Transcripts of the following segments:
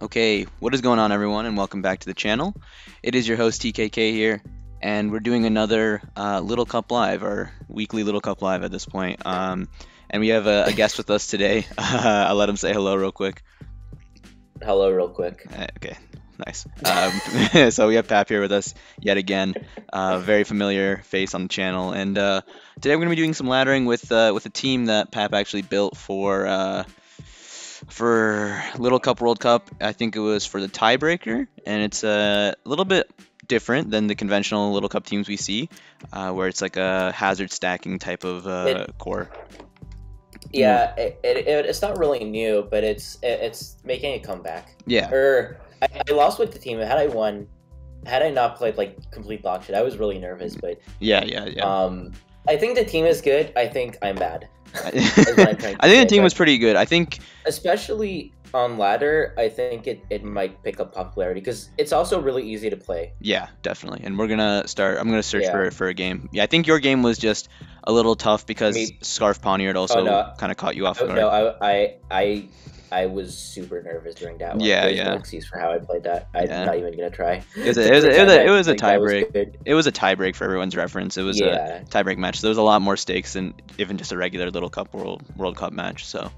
Okay, what is going on, everyone, and welcome back to the channel. It is your host TKK here, and we're doing another uh, Little Cup Live, our weekly Little Cup Live at this point. Um, and we have a, a guest with us today. I'll let him say hello real quick. Hello, real quick. Uh, okay, nice. Um, so we have Pap here with us yet again. Uh, very familiar face on the channel, and uh, today we're going to be doing some laddering with uh, with a team that Pap actually built for uh, for Little Cup World Cup. I think it was for the tiebreaker, and it's a little bit different than the conventional Little Cup teams we see, uh, where it's like a hazard stacking type of uh, core. Yeah, it, it, it, it's not really new, but it's it, it's making a comeback. Yeah. Or I, I lost with the team. Had I won, had I not played like complete dog shit, I was really nervous. But Yeah, yeah, yeah. um, I think the team is good. I think I'm bad, I I'm trying to think the team was pretty good. I think especially on ladder. I think it, it might pick up popularity because it's also really easy to play. Yeah, definitely. And we're gonna start. I'm gonna search Yeah. for for a game. Yeah, I think your game was just a little tough because Scarf Pawniard oh, also Oh, no. kind of caught you off Oh, guard. no, I, I I I was super nervous during that one. Yeah, There's yeah. no excuse for how I played that. I'm Yeah. not even gonna try. It was a, it was a, it was a, it was a Like, that was tiebreak. It was a tiebreak for everyone's reference. It was a tiebreak match. So there was a lot more stakes than even just a regular Little Cup World World Cup match. So,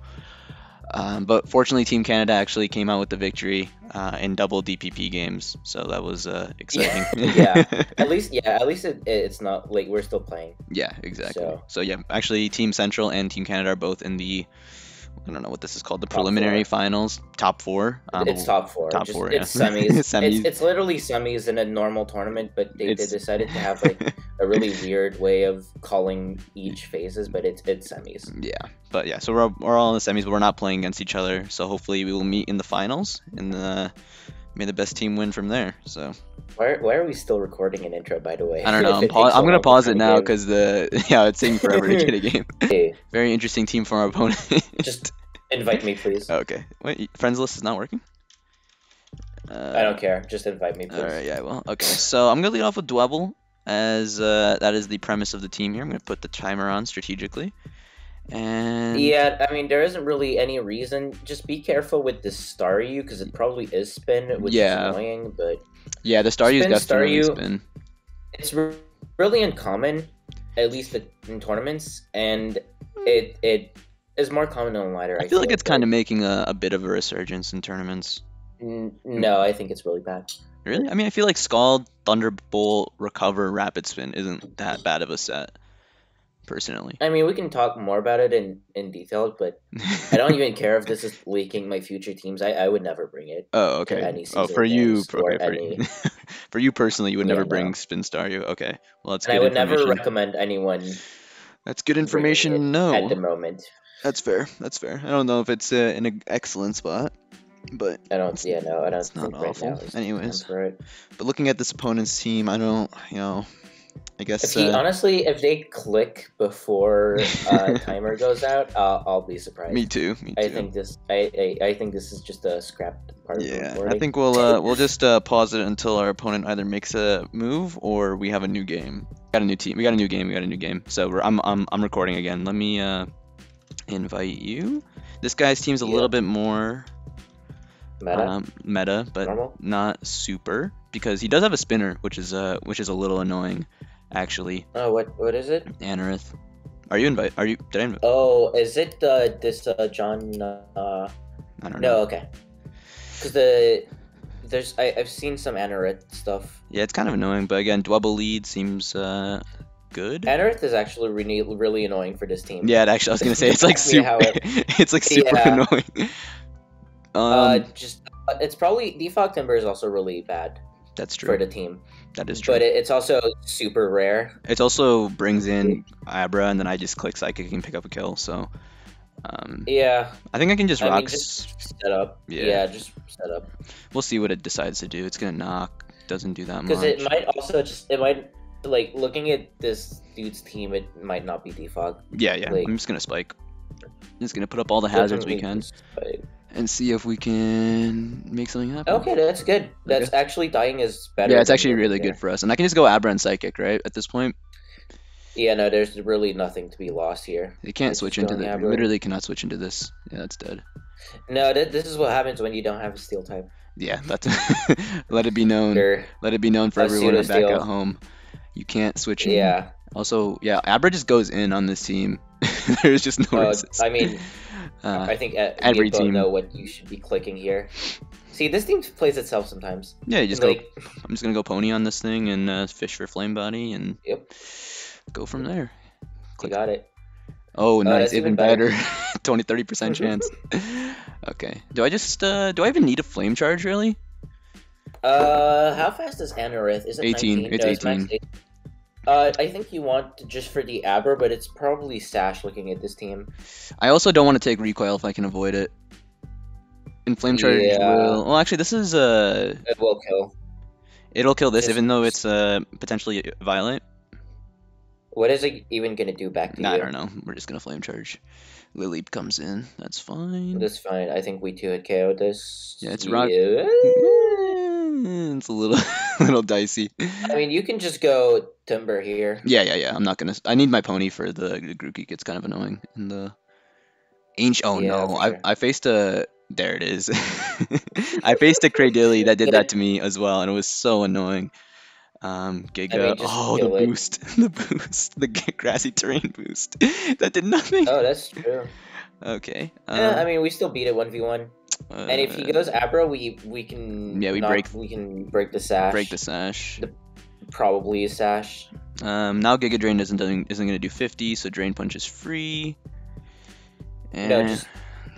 um, but fortunately, Team Canada actually came out with the victory uh, in double DPP games. So that was uh, exciting. Yeah. at least yeah, at least it, it's not like we're still playing. Yeah, exactly. So. So- yeah, actually, Team Central and Team Canada are both in the I don't know what this is called, the Top preliminary four. finals, top four. Um, it's top four. top Just- four, yeah. It's semis. Semis. It's, it's literally semis in a normal tournament, but they, they decided to have like a really weird way of calling each phases, but it's it's semis. Yeah, but yeah, so we're all, we're all in the semis, but we're not playing against each other. So hopefully we will meet in the finals, in the may the best team win from there. So Why, why are we still recording an intro? By the way, I don't know. I'm, pa- so I'm gonna pause it now because the yeah, it's taking forever to get a game. Hey, Very interesting team from our opponent. just invite me, please. okay. Wait, friends list is not working. Uh, I don't care. Just invite me, please. All right, yeah, well, okay. So I'm gonna lead off with Dwebble, as uh, that is the premise of the team here. I'm gonna put the timer on strategically, and Yeah, I mean, there isn't really any reason. Just be careful with the Staryu because it probably is spin, which Yeah. is annoying, but yeah, the Staryu is Spin definitely Staryu. spin. it's really uncommon, at least in tournaments, and it it is more common on lighter. I feel like it's kind of making a, a bit of a resurgence in tournaments. N- no, I think it's really bad. Really? I mean, I feel like Scald, Thunderbolt, Recover, Rapid Spin isn't that bad of a set, personally. I mean, we can talk more about it in in detail, but I don't even care if this is leaking my future teams. I, I would never bring it. Oh, okay. Oh, for you, for, okay, for, any- you. for you personally, you would Yeah, never no. bring Spin Staryu. Okay, well that's And I would never recommend anyone That's good information. to at the moment. That's fair. That's fair. I don't know if it's uh, in an excellent spot, but I don't. Yeah, no, I don't It's not think right awful. now. Anyways. but looking at this opponent's team, I don't. You know, I guess. If he uh, honestly, if they click before uh, timer goes out, uh, I'll be surprised. me too. Me too. I think this. I, I I think this is just a scrapped part of Yeah, I think we'll uh, we'll just uh, pause it until our opponent either makes a move or we have a new game. Got a new team. We got a new game. We got a new game. So we're, I'm I'm I'm recording again. Let me uh, invite you. This guy's team's a Yeah. little bit more Meta. um, meta, but Normal? not super because he does have a spinner, which is uh which is a little annoying, actually. oh, what what is it? Anorith, are you invite? Are you? Did I invite? Oh, is it uh, this uh, John? Uh, I don't know. no, okay. Because the there's I, I've seen some Anorith stuff. Yeah, it's kind of annoying, but again, Dwebble lead seems uh good. Anorith is actually really really annoying for this team. Yeah, it actually, I was gonna say it's like super. how it's like super Yeah. annoying. Um, uh, just uh, it's probably Defog Timburr is also really bad that's true for the team, That is true. but it, it's also super rare. it also brings in Abra, and then I just click psychic and pick up a kill. So, um, Yeah, I think I can just I rock. mean, just set up. Yeah. Yeah. just set up. We'll see what it decides to do. It's gonna knock. Doesn't do that much. Because it might also just it might like looking at this dude's team, it might not be defog. yeah, yeah. like- I'm just gonna spike. Just gonna put up all the hazards we can and see if we can make something happen. Okay, that's good. That's actually dying is better. Yeah, it's actually really good for us, and I can just go Abra and psychic right at this point. Yeah, no, there's really nothing to be lost here. They can't It's switch into the. Abra. Literally cannot switch into this. Yeah, that's dead. No, th- this is what happens when you don't have a steel type. Yeah, that's let it be known. Sure. Let it be known for A everyone back at home. You can't switch in. Yeah. Also, yeah, Abra just goes in on this team. There's just no Uh. I mean, Uh, I think uh, every team. know what you should be clicking here. See, this team plays itself sometimes. yeah, you just like, go. I'm just gonna go pony on this thing and uh, fish for flame body and Yep. go from there. you got it. Oh, nice, that's even better. better. 20, 30 percent chance. okay. Do I just uh, do I even need a flame charge really? Uh, how fast is Anorith? Is it 18, 19? it's No, 18. eight. Uh, I think you want to just for the Abra, but it's probably Sash looking at this team. I also don't want to take recoil if I can avoid it. And flame charge Yeah. will. Well, actually, this is uh, It will kill. it'll kill this even though it's uh potentially violent. What is it even gonna do back to Nah, you? I don't know. We're just gonna flame charge. Lily comes in. That's fine. That's fine. I think we two had KO'd this. Yeah, it's rock- Yeah. Mm, It's a little little dicey. I mean, you can just go Timburr here. Yeah, yeah, yeah. I'm not gonna. I need my pony for the, the Grookey. It's kind of annoying. And the ancient. Oh Yeah, no! for I. I faced a. There it is. I faced a Cradily that did that to me as well, and it was so annoying. Um, Giga. mean, oh, the it. boost, the boost, the grassy terrain boost. that did nothing. Oh, that's true. Okay. yeah, I um, mean, we still beat it one v one. And if he uh, goes Abra, we we can Yeah, we knock- break- we can break the sash. break the sash. probably a sash. Um, now Giga Drain isn't doing, isn't gonna do 50, so Drain Punch is free. And No, just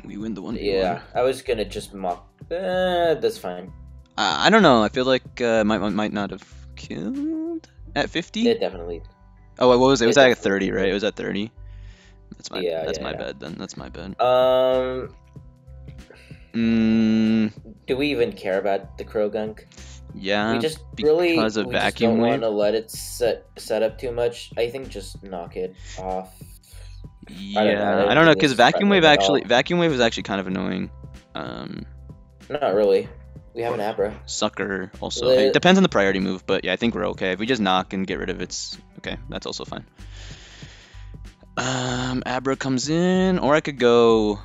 we win the one. yeah. I was gonna just mock. Uh, that's fine. Uh, I don't know. I feel like uh, might might not have killed at 50. It definitely. oh, what was it? It was it at 30, right? It was at 30. That's my Yeah, that's yeah, my yeah. bad then. That's my bad. Um, Mm, do we even care about the Croagunk? yeah. we just really because of we just don't want to let it set set up too much. I think just knock it off. yeah. I don't know, I know, don't think because vacuum wave actually vacuum wave is actually kind of annoying. Um, Not really. We have an Abra. sucker also Lit- it depends on the priority move, but yeah, I think we're okay. If we just knock and get rid of it's okay. That's also fine. Um, Abra comes in, or I could go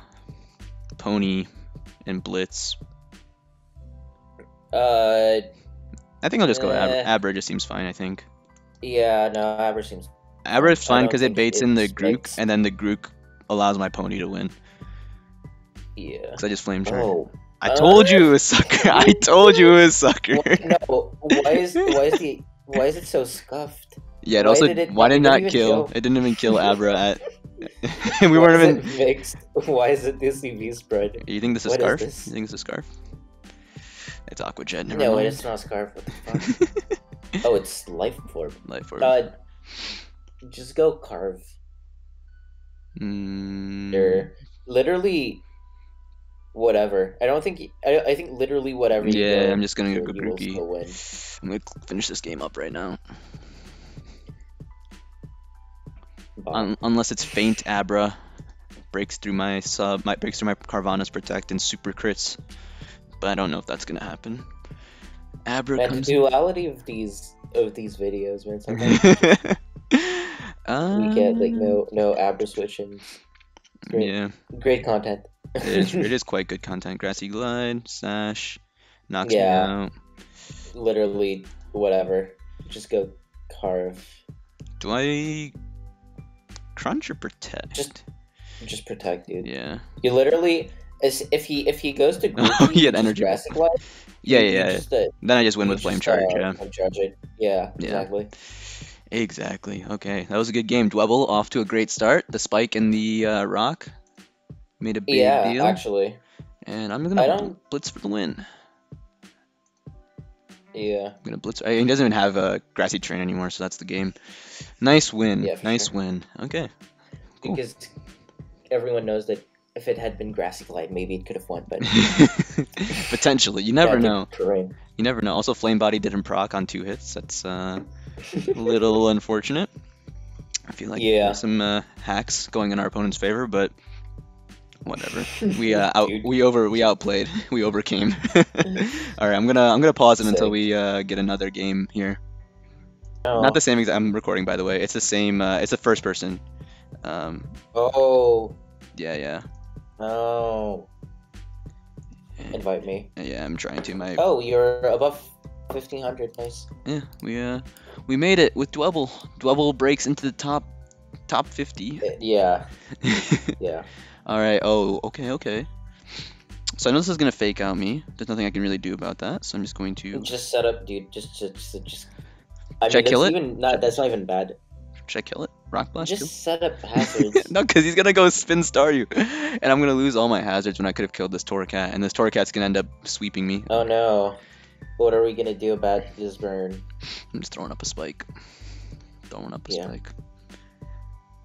Pony and Blitz. Uh, I think I'll just go Abra. Eh. Abra just seems fine. I think yeah, no, Abra seems. Abra is fine because it baits in the Grook, and then the Grook allows my Pony to win. Yeah. Because I just flame charge. Oh. I told you it was sucker. I told you it was sucker. Why, no. Why is why is the why is it so scuffed? Yeah, it Why also did it- why did didn't kill? kill? It didn't even kill Abra at. we Why weren't even. it mixed. Why is it this CV spread? You think this is What is scarf? this? You think it's a scarf? It's Aqua Jet. Never No, mind. it's not scarf. What the fuck? oh, it's life orb. Life orb. Uh, just go carve. Mm, Or literally, whatever. I don't think. I, I think literally whatever. You Yeah, go I'm just gonna go Grookey. win. I'm gonna finish this game up right now. Un- unless it's faint Abra, breaks through my sub, might breaks through my Carvanha's protect and super crits, but I don't know if that's gonna happen. Abra Man, the comes. duality of these of these videos, man. We get like no no Abra switching. great. Yeah, Great content. it is, it is quite good content. Grassy glide, sash, knocks Yeah. me out. Literally, whatever. Just go carve. Do I crunch or protect? Just- Just protect, dude. yeah. You literally, as if he if he goes to Oh, he had energy. Jurassic Life, Yeah, yeah, yeah. Just, uh, Then I just win with flame charge. uh, Yeah. charge it. Yeah, Yeah. exactly. Exactly. Okay, that was a good game. Dwebble off to a great start. The spike and the uh, rock made a big yeah, deal. actually, and I'm gonna don't- blitz for the win. yeah. I'm gonna blitz. He doesn't even have a grassy terrain anymore, so that's the game. Nice win. Yeah, nice sure. win. Okay. Cool. Because everyone knows that if it had been grassy glide, maybe it could have won, but Potentially, you never Yeah, know. terrain. You never know. Also, flame body didn't proc on two hits. That's uh, a little unfortunate. I feel like Yeah. some uh, hacks going in our opponent's favor, but whatever. We uh, out we over we outplayed. We overcame. All right, I'm gonna I'm gonna pause it until we uh, get another game here. Not the same exact. I'm recording by the way. It's the same. Uh, it's the first person. Um, Oh, yeah, yeah. oh. invite me. Yeah, I'm trying to. My Oh, you're above fifteen hundred. Nice. yeah, we uh we made it with Dwebble. Dwebble breaks into the top top 50. Uh, Yeah, yeah. All right. Oh, okay, okay. So I know this is gonna fake out me. There's nothing I can really do about that. So I'm just going to Just set up, dude. Just, just, just. I Should I kill it? even not. That's not even bad. should I kill it? Rock blast. Just kill? set up hazards. no, because he's gonna go spin Staryu, and I'm gonna lose all my hazards when I could have killed this Torcat, and this Torcat's gonna end up sweeping me. oh no. What are we gonna do about this burn? I'm just throwing up a spike. Throwing up a Yeah. spike.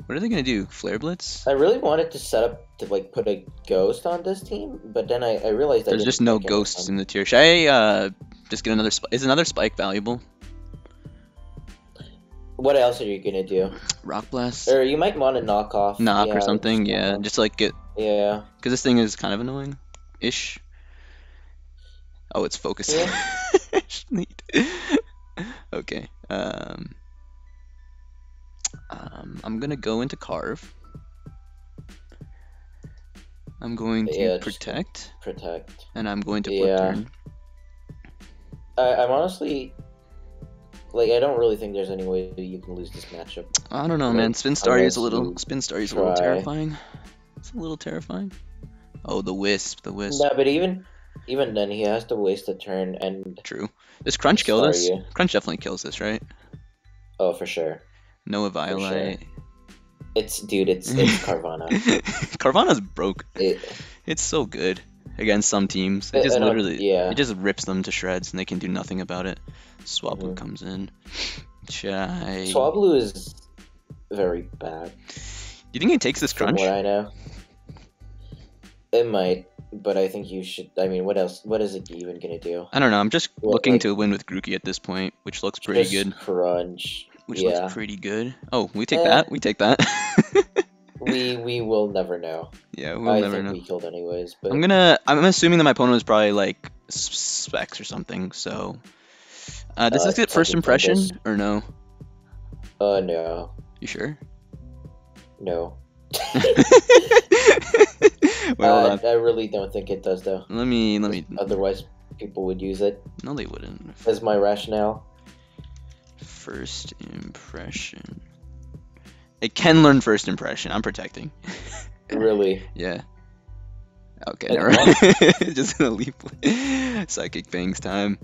What are they gonna do? Flare blitz? I really wanted to set up to like put a ghost on this team, but then I, I realized I There's didn't just no think it was ghosts in the tier. Should I uh just get another? Sp- is another spike valuable? What else are you gonna do? Rock blast, Or you might want to knock off. knock yeah, or something? just Yeah, just like get Yeah. because this thing is kind of annoying, ish. Oh, it's focusing. Neat. okay. Um. Um, I'm gonna go into carve. I'm going to Yeah, protect, Protect. and I'm going to flip Yeah. turn. I, I'm honestly like I don't really think there's any way you can lose this matchup. I don't know, man. Spin Staryu is a little you Spin Staryu is a little terrifying. It's a little terrifying. Oh, the wisp, the wisp. No, but even even then he has to waste a turn and True. Does Crunch kill this? Staryu. Crunch definitely kills this, right? oh for sure. no Eviolite. It's dude, it's it's Carvanha. Carvanha's broke. It, It's so good against some teams. It just literally, yeah. it just rips them to shreds, and they can do nothing about it. Swablu Mhm. comes in. Should I? Swablu is very bad. Do You think he takes this From crunch? what I know. It might, but I think you should. I mean, what else? What is it even gonna do? I don't know. I'm just Well, looking like- to win with Grookey at this point, which looks pretty good. Crunch. Which yeah. looks pretty good. Oh, we take Eh. that. We take that. We we will never know. yeah, we'll I never think know. we killed anyways, but I'm gonna. I'm assuming that my opponent was probably like specs or something. So, uh, does Uh, this get first impression or no? uh no, You sure? no. well, uh, I really don't think it does though. let me. Let me. Otherwise, people would use it. No, they wouldn't. As my rationale. First impression. It can learn first impression. I'm protecting. Really. Yeah. Okay, never mind. Just gonna leap. Psychic Fangs time.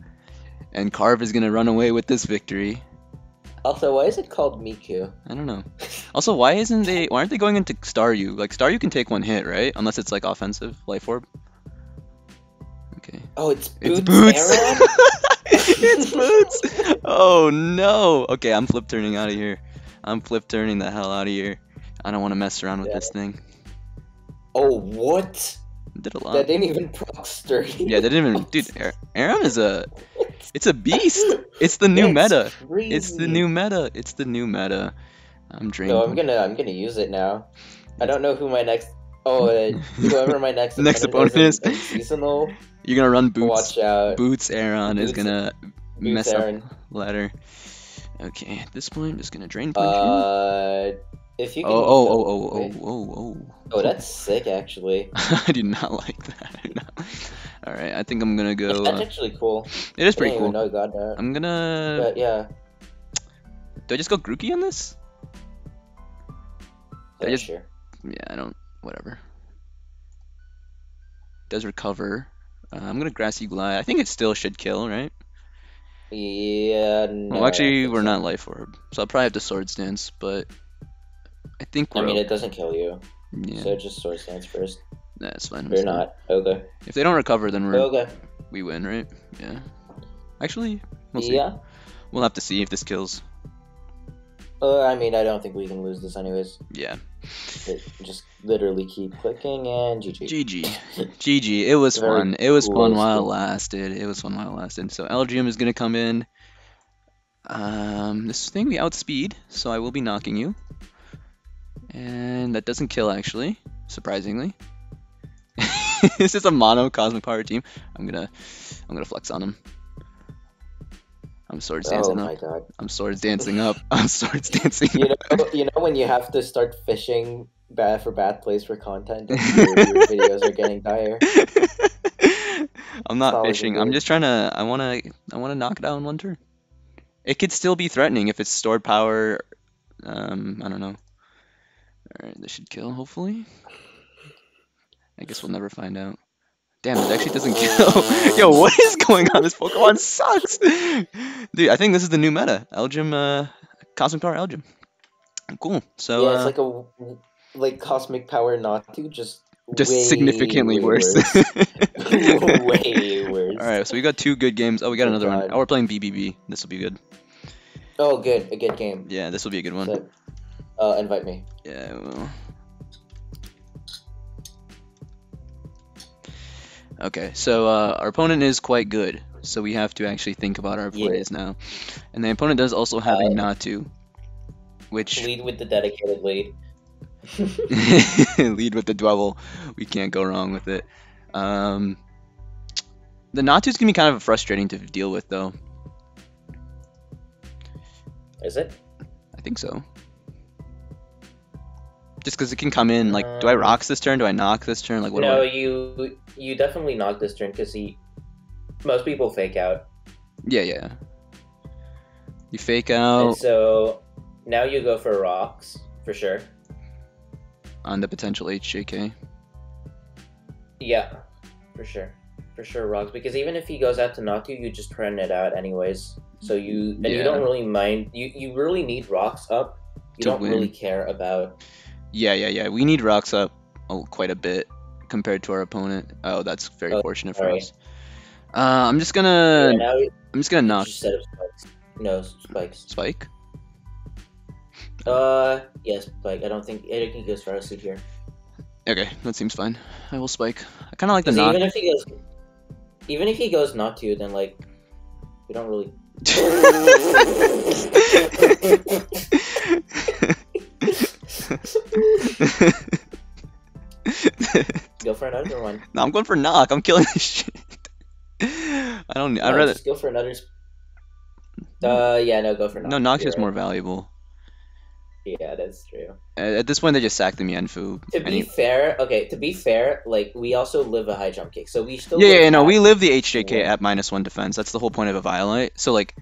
And Carve is gonna run away with this victory. Also, why is it called Miku? I don't know. Also, why isn't they? Why aren't they going into Staryu? Like Staryu can take one hit, right? Unless it's like offensive life orb. Okay. Oh, it's It's Boots. boots. It's boots. Oh no. Okay, I'm flip turning out of here. I'm flip turning the hell out of here. I don't want to mess around with Yeah. this thing. oh, what? Did a lot. That didn't even proc sturdy. Yeah, they didn't even. Dude, Ar- Aram is a. It's a beast. It's the new meta. Crazy. It's the new meta. It's the new meta. I'm drained. No, I'm gonna I'm gonna use it now. I don't know who my next. Oh, uh, whoever my next Next opponent is, in seasonal. You're gonna run boots. Watch out. Boots Aron is gonna Boots mess Aron. up ladder. Okay, at this point, I'm just gonna drain punch Uh, if you you. can. Oh, oh, oh, oh, oh, oh, oh. Oh, that's sick, actually. I do not like that. Not- All right, I think I'm gonna go. That's Uh, actually cool. it is I pretty cool. you got that. I'm gonna. But yeah, Do I just go Grookey on this? I yeah, just- sure. Yeah, I don't. Whatever. Does recover. Uh, I'm gonna grassy glide. I think it still should kill, right? Yeah. No, well, actually, we're not life orb, so I'll probably have to swords dance, But I think I mean, it doesn't kill you, yeah, so just swords dance first. that's fine. We're not. Okay. If they don't recover, then we're Okay. we win, right? Yeah. Actually, we'll see. Yeah. We'll have to see if this kills. Uh, I mean, I don't think we can lose this anyways. Yeah. It- just literally keep clicking and GG. GG. GG. It was Very fun. It was cool fun while it lasted. It was fun while it lasted. So Elgyem is gonna come in. Um, this thing we outspeed, so I will be knocking you. And that doesn't kill actually, surprisingly. this is a mono cosmic power team. I'm gonna I'm gonna flex on him. I'm swords Oh dancing my up. god. I'm swords dancing up. I'm swords dancing You up. know, you know when you have to start fishing bad for bad plays for content, your, your videos are getting dire. I'm not fishing. I'm just trying to. I want to. I want to knock it out in one turn. It could still be threatening if it's stored power. Um, I don't know. All right, this should kill. Hopefully. I guess we'll never find out. Damn, it actually doesn't kill. Yo, what is going on? This Pokemon sucks. Dude, I think this is the new meta. Elgyem, uh, Cosmic Power Elgyem. Cool. So, yeah, uh, it's like a like cosmic power not to just just way, significantly way worse. way worse. All right, so we got two good games. Oh, we got Oh, another one. God. Oh, we're playing BBB. This will be good. Oh, good, a good game. Yeah, this will be a good one. So, uh, invite me. Yeah. Well. Okay, so uh, our opponent is quite good, so we have to actually think about our Yeah. plays now. And the opponent does also have a Uh, Natu, which Lead with the dedicated lead. lead with the Dwebble. We can't go wrong with it. Um, the Natu's gonna be kind of frustrating to deal with, though. Is it? I think so. Just because it can come in, like, do I Um, rocks this turn? Do I knock this turn? Like, what no, I? you you definitely knock this turn because he. Most people fake out, Yeah, yeah. You fake and out so now you go for rocks for sure. on the potential HJK. Yeah, for sure, for sure rocks because even if he goes out to Natu, you you just turn it out anyways. So you and you don't really mind. You you really need rocks up. You don't win. really care about. Yeah, yeah, yeah. We need rocks up oh, quite a bit compared to our opponent. Oh, that's very Oh, fortunate for alright. us. Uh, I'm just gonna, Yeah, you I'm just gonna knock just spikes. No spikes. spike. Uh, yes, spike. I don't think I don't think he goes for here. Okay, that seems fine. I will spike. I kind of like the knock. even if he goes, even if he goes Natu, then like, we don't really. Go for another one. no, I'm going for knock. I'm killing this shit. I don't. I'd rather. just go for another. Uh, yeah, no, go for knock. No, knock's just more valuable. Yeah, that's true. At this point, they just sacked the Mienfoo. To be Any- fair, okay, to be fair, like we also live a high jump kick, so we still. Yeah, yeah, no, we live the HJK at minus one defense. That's the whole point of a Violite. So like,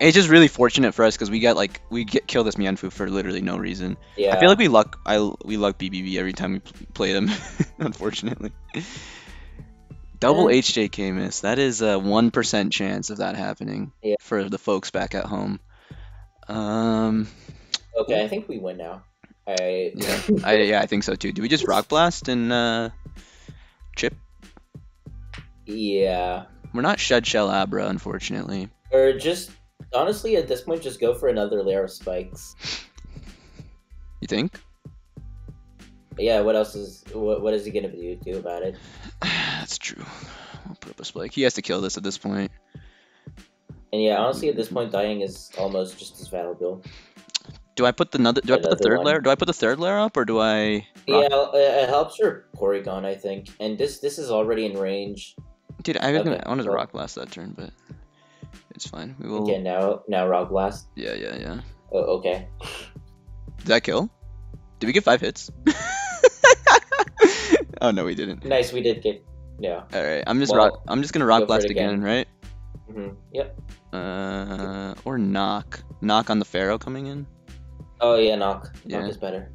it's just really fortunate for us because we get like we get kill this Mienfoo for literally no reason. Yeah. I feel like we luck I we luck BBB every time we play them. unfortunately. Double Eh. HJK miss. That is a one percent chance of that happening Yeah. for the folks back at home. Um, Okay, I think we win now. I. yeah, I yeah I think so too. Do we just rock blast and uh, chip? yeah. We're not shed shell Abra, unfortunately. Or just honestly, at this point, just go for another layer of spikes. You think? Yeah. What else is what? What is he gonna do, do about it? That's true. I'll put up a spike. He has to kill this at this point. And yeah, honestly, at this point, dying is almost just as valuable. Do I put the another? Do I put the third one. layer? Do I put the third layer up, or do I? Yeah, rock- it it helps your Porygon, I think. And this this is already in range. Dude, I was gonna. I wanted to rock blast that turn, but it's fine. We will. Okay, now now Rock Blast. Yeah, yeah, yeah. Oh, okay. Did that kill? Did we get five hits? oh no, we didn't. Nice, we did get. Yeah. All right, I'm just Well, rock. I'm just gonna rock blast again, again. right? hmm Yep. Uh, or knock. Knock on the Pharaoh coming in, Oh yeah, knock. Yeah. Knock is better.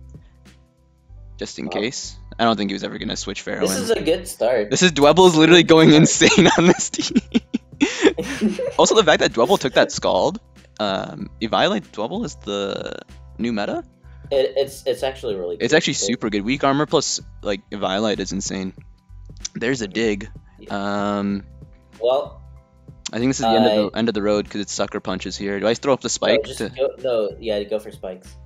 just in Wow. case. I don't think he was ever gonna switch Pharaoh This in. is a good start. This is Dwebble is literally going insane on this team. also, the fact that Dwebble took that Scald, um, Eviolite Dwebble is the new meta. It, it's it's actually really. It's good. actually super good. Weak armor plus like Eviolite is insane. There's a dig. Um, Well, I think this is the end of the end of the road because it's sucker punches here. Do I throw up the no, spike? just to... go, no, yeah, go for spikes.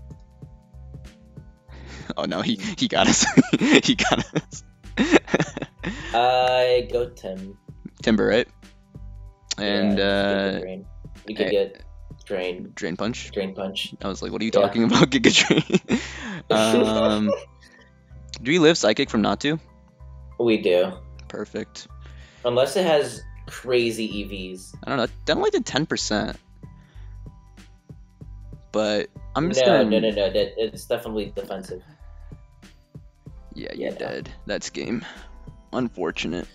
Oh no, he he got us. he got us. I go Tim. Timburr, right? Yeah, And the uh, drain. we could get drain drain punch. drain punch. I was like, what are you Yeah. talking about, Giga Drain? um, do we live psychic from Natu? We do, Perfect. unless it has crazy EVs. I don't know. That only did ten percent. But I'm just no, gonna. no, no, no. That it's definitely defensive. Yeah, you're Yeah. dead. That's game. Unfortunate.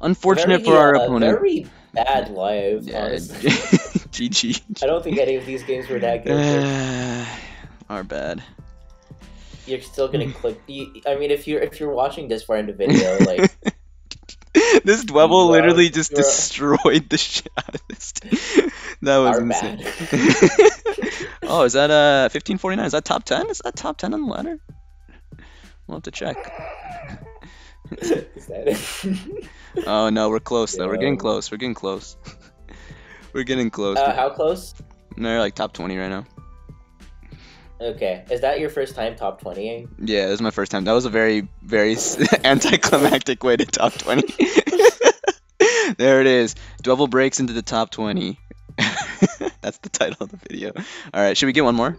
Unfortunate Very, for our uh, opponent. Very bad live. Yeah. GG. I don't think any of these games were that good. Our bad. You're still gonna click. You, I mean, if you're if you're watching this far into video, like this Dwebble literally are- just destroyed the shit out of this. team. that was insane. oh, is that uh 1549? Is that top 10? Is that top 10 on the ladder? We'll have to check. Is that it? Oh no, we're close though. We're getting close. We're getting close. we're getting close. uh, how close? They're like top 20 right now. Okay, is that your first time top twenty? Yeah, it was my first time. That was a very, very anticlimactic way to top 20. there it is. Dwebble breaks into the top 20. That's the title of the video. All right, should we get one more?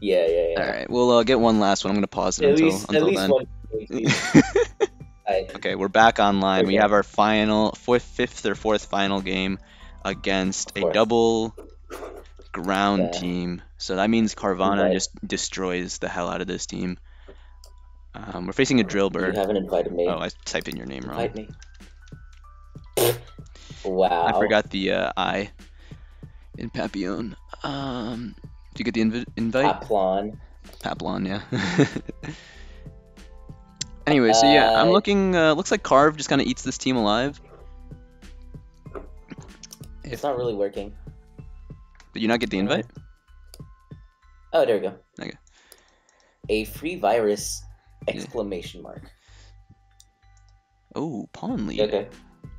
Yeah, yeah, yeah. All right, we'll uh, get one last one. I'm gonna pause it At until least, until then. one. Okay, we're back online. We have our final, fourth, fifth or fourth final game against a double ground Yeah. team. So that means Carvanha Right. just destroys the hell out of this team. Um, we're facing a drill You haven't invited me. Oh, I typed in your name wrong. Invite me. Wow. I forgot the uh, I in Papillon. Um, did you get the invi- invite? Paplon. Paplon, yeah. anyway, so yeah, I'm Uh, looking. Uh, looks like Carve just kind of eats this team alive. It's not really working. Did you not get the invite? Oh, there we go. Okay. A free virus! Exclamation mark. Oh, pawn lead. Okay,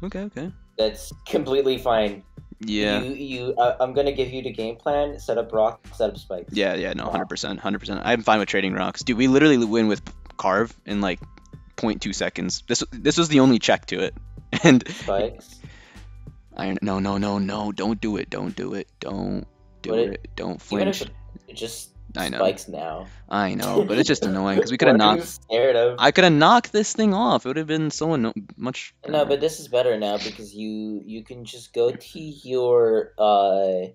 Okay, okay. that's completely fine. Yeah. You, you. Uh, I'm gonna give you the game plan. Set up rock. Set up spikes. Yeah, yeah, no, hundred percent, hundred percent. I'm fine with trading rocks, dude. We literally win with Carve in like 0.2 seconds. This this was the only check to it, and Spikes. Iron. No, no, no, no! Don't do it! Don't do it! Don't do What it, it- Don't Even if flinch. it just I know. spikes now. I know, but it's just annoying because we could have What are you knocked. of? I could have knocked this thing off. It would have been so anno- much. No, but this is better now because you you can just go to your uh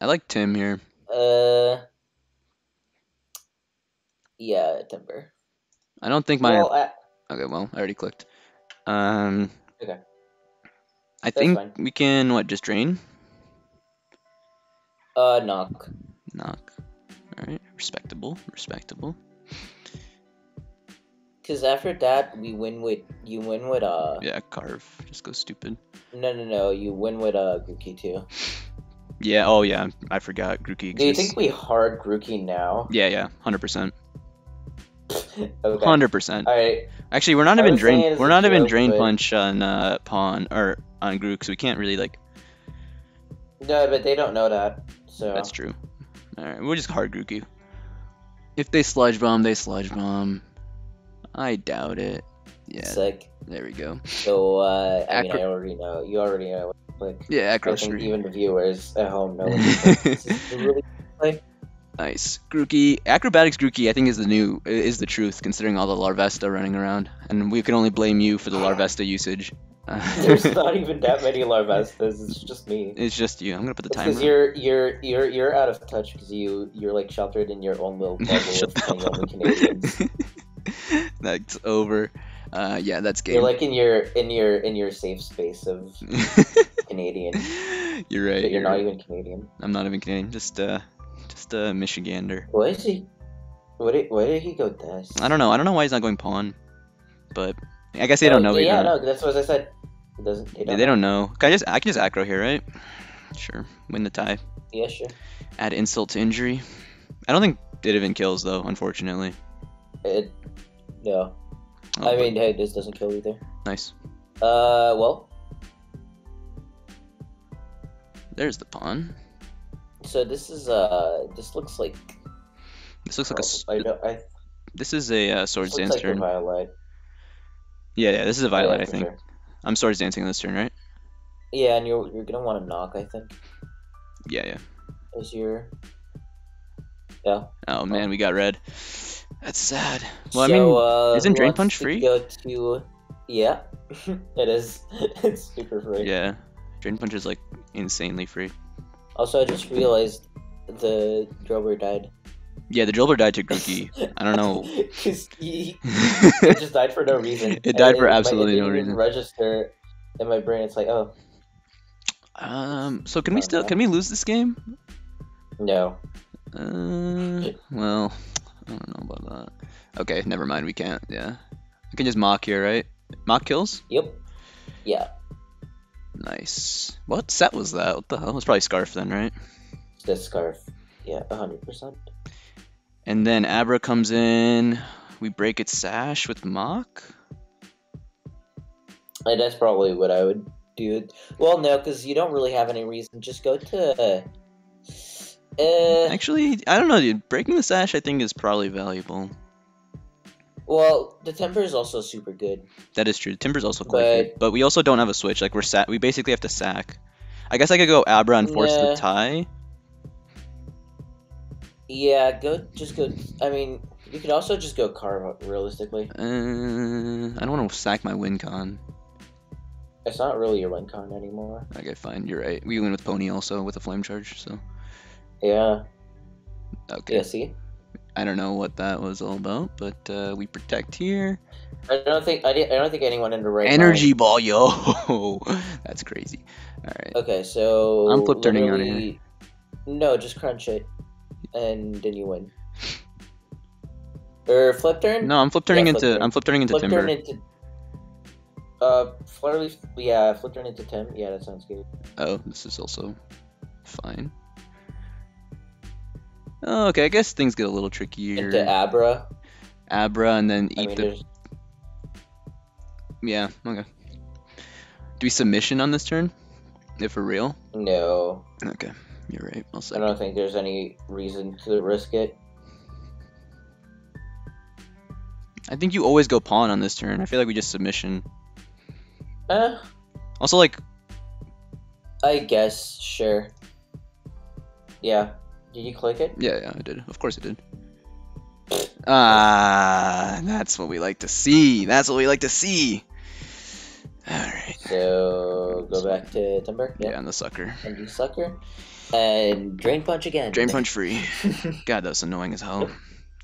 I like Tim here. uh yeah Timburr. I don't think my. Well, uh, Okay, well, I already clicked. Um. Okay. I That's think fine. we can what? Just drain. uh knock. Knock. All right. Respectable. Respectable. Because after that we win with you win with uh Yeah. Carve. Just go stupid. no no no you win with uh Grookey too. Yeah. Oh yeah. I forgot. Grookey Do you think we hard Grookey now? Yeah. Yeah. Hundred percent. Okay. Hundred percent. All right. Actually, we're not I even drain. We're not even drain but- punch on uh pawn or on Grook, so we can't really like. No, but they don't know that. So That's true. All right, we'll just hard Grookey. If they sludge bomb, they sludge bomb. I doubt it. Yeah, sick. there we go. So uh, I mean, I already know. You already know. Like, Yeah, I Acro think Street. even the viewers at home know. What this is really play. Nice. Grookey. Acrobatics Grookey, I think, is the new, is the truth, considering all the Larvesta running around. And we can only blame you for the Larvesta usage. There's not even that many Larvestas. It's just me. it's just you. I'm gonna put the timer. because you're you're you're you're out of touch because you you're like sheltered in your own little bubble Shut of only. Canadians. That's over. Uh, yeah, that's game. You're like in your in your in your safe space of Canadian, you're right. but you're you're not right. even Canadian. I'm not even Canadian. Just uh, just a Michigander. Why is he? Why did why did he go this? I don't know. I don't know why he's not going pawn, but I guess they don't know. Yeah, either. no, that's what I said. It doesn't. They don't. they don't know. Can I just I can just acro here, right? Sure. Win the tie. Yeah, sure. Add insult to injury. I don't think it even kills though, unfortunately. It. No. Oh, I mean, hey, this doesn't kill either. nice. Uh, well, There's the pawn. So this is uh, this looks like. This looks like a. s- I don't. I. This is a uh, swords dance like a turn. violet. Yeah, yeah. This is a violet, Yeah, I think. sure. I'm swords dancing this turn, right? Yeah, and you're you're gonna want to knock. I think Yeah, yeah. is your. Yeah. Oh man, we got red. That's sad. Well, I mean, uh, isn't Drain Punch free? Go to. Yeah, it is. it's super free. yeah. Drain punch is like insanely free. Also, I just realized the Drilbur died. Yeah, the Drilbur died to Grookey. I don't know. He, it just died for no reason. It died for absolutely no reason. Register in my brain. It's like, oh Um, so can we still can we lose this game? no. Uh, well, I don't know about that. Okay, never mind. We can't. Yeah, we can just mock here, right? Mock kills. Yep. Yeah. Nice. What set was that? What the hell? It was probably Scarf then, right? The scarf. Yeah, hundred percent. And then Abra comes in. We break its sash with mock. And that's probably what I would do. Well, no, because you don't really have any reason. Just go to. Uh, Actually, I don't know, dude. Breaking the sash, I think, is probably valuable. Well, the temper is also super good. That is true. Timburr's also quite But- good, but we also don't have a switch. Like we're sat. We basically have to sack. I guess I could go Abra and force Nah. the tie. Yeah, go. Just go. I mean, you could also just go carve realistically. Uh, I don't want to sack my win con. It's not really your win con anymore. Okay, fine. You're right. We win with Pony also with a flame charge. So Yeah. okay. Yeah. See, I don't know what that was all about, but uh, we protect here. I don't think I, I don't think anyone in the right. Energy ball, yo. That's crazy. All right. Okay, so I'm flip turning on it. No, just crunch it, and then you win. Or flip turn. No, I'm flip turning Yeah, flip into. turn. I'm flip turning into flip Timburr. turn into. Uh, flare leaf. Yeah, flip turn into Tim. Yeah, that sounds good. Oh, this is also fine. Oh, okay, I guess things get a little trickier. Into Abra. Abra and then I eat mean, the. there's Yeah, okay. Do we submission on this turn? If for real? no. Okay, you're right. I'll I don't think there's any reason to risk it. I think you always go pawn on this turn. I feel like we just submission. Eh, Also, like, I guess sure. Yeah. Did you click it? yeah, yeah, I did. Of course I did. Ah, that's what we like to see. That's what we like to see. All right. So go back to Timburr. Yeah, Yeah. and the sucker. And you sucker. And drain punch again. Drain punch free. God, that's annoying as hell.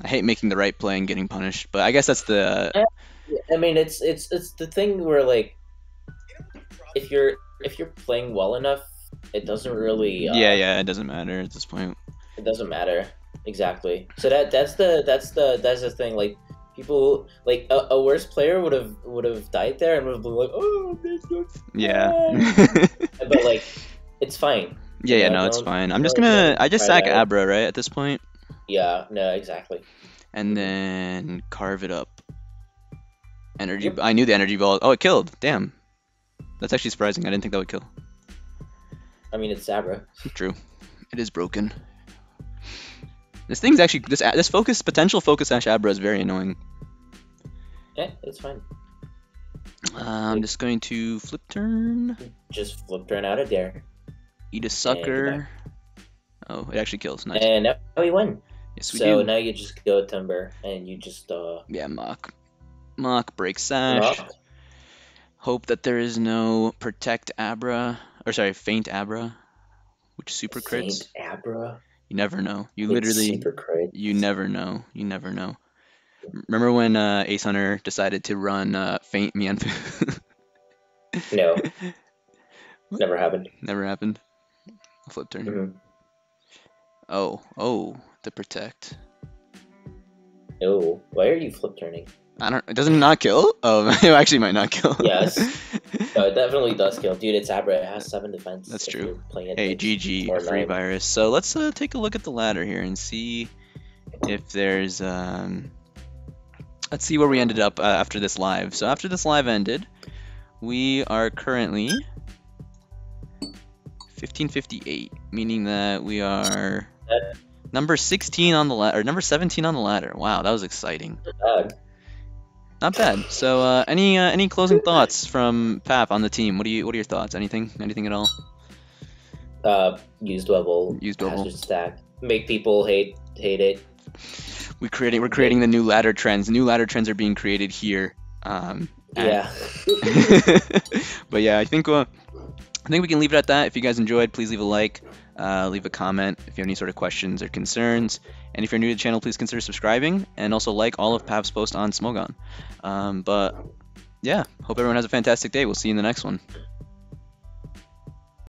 I hate making the right play and getting punished, but I guess that's the. I mean, it's it's it's the thing where like, if you're if you're playing well enough, it doesn't really. Uh, Yeah, yeah, it doesn't matter at this point. It doesn't matter exactly. So that that's the that's the that's the thing. Like people like a, a worse player would have would have died there and would have been like, oh, this looks. Yeah. But like, it's fine. yeah, yeah, Yeah, no, it's fine. I'm just gonna. I just sack. Abra, right, at this point, Yeah. No. Exactly. and then carve it up. Energy. Yep. I knew the energy ball. Oh, it killed. Damn. That's actually surprising. I didn't think that would kill. I mean, it's Sabra. True. It is broken. This thing's actually this this focus potential focus ash Abra is very annoying. Yeah, it's fine. Uh, I'm just going to flip turn, Just flip turn out of there, eat a sucker. Oh, it actually kills. Nice. and now we win. yes, we So do. now you just go Timburr, and you just uh. Yeah, mock. Mock break sash. Hope that there is no protect Abra or sorry, faint Abra, which super crits. Saint Abra. You never know. You It's literally you never know. You never know. Remember when uh, Ace Hunter decided to run uh, faint Mienfoo? No, never happened. never happened. Flip turn. Mhm. Oh, oh, the protect. Oh, why are you flip turning? I don't. It doesn't not kill. Oh, it actually might not kill. Yes. No, it definitely does kill, dude. It's Abra. It has seven defense. That's true. Playing Hey, GG, free nine. virus. So let's uh, take a look at the ladder here and see if there's. Um, let's see where we ended up uh, after this live. So after this live ended, we are currently 1558, meaning that we are number 16 on the ladder, or number 17 on the ladder. Wow, that was exciting. Bad. Not bad. So uh, any uh, any closing thoughts from Pap on the team? What do you what are your thoughts? Anything? Anything at all? Uh, use Dwebble. Use Dwebble. hazard stack. Make people hate hate it. We creating we're creating the new ladder trends. New ladder trends are being created here. Um, and- Yeah. but yeah, I think uh, I think we can leave it at that. If you guys enjoyed, please leave a like, uh, leave a comment if you have any sort of questions or concerns, And if you're new to the channel, please consider subscribing and also like all of Pap's posts on Smogon. Um, but yeah, hope everyone has a fantastic day. We'll see you in the next one.